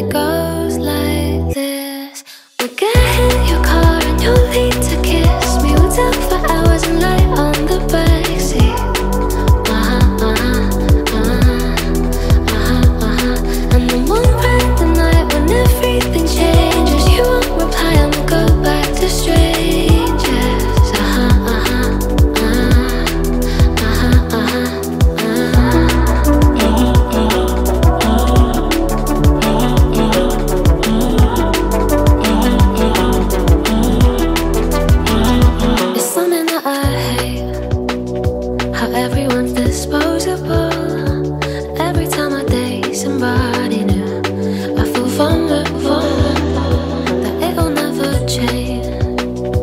like a everyone's disposable. Every time I date somebody new, I feel vulnerable.